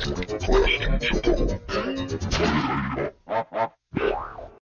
Classic Total.